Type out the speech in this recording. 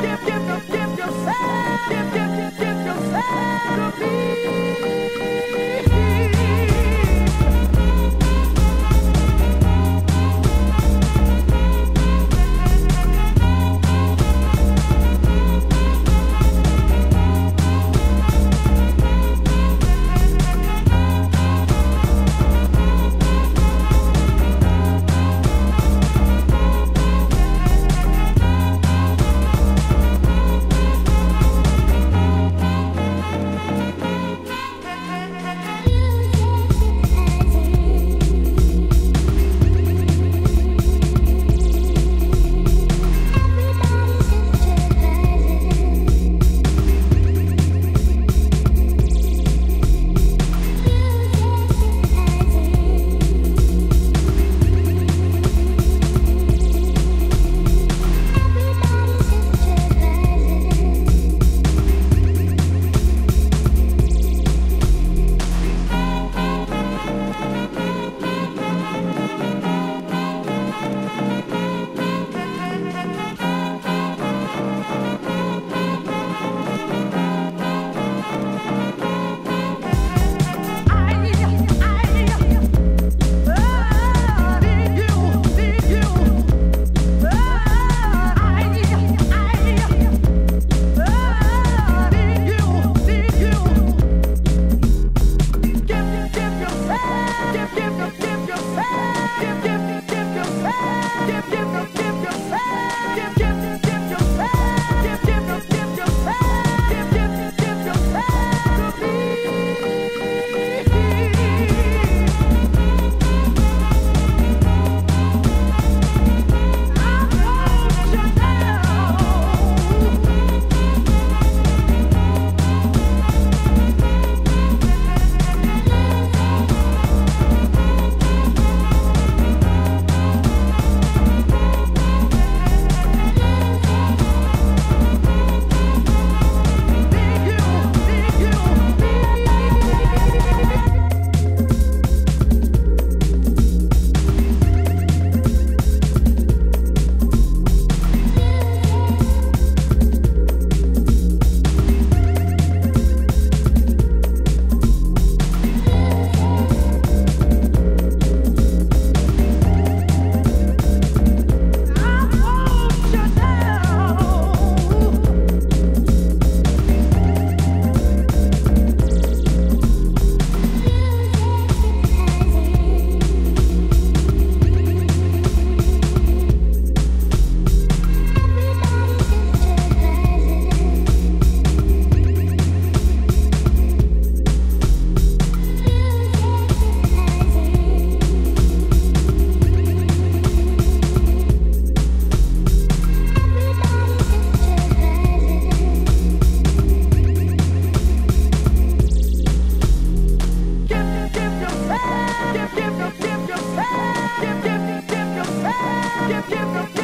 Give, give, give dip yourself. give, give dip, dip yourself. give, give, give.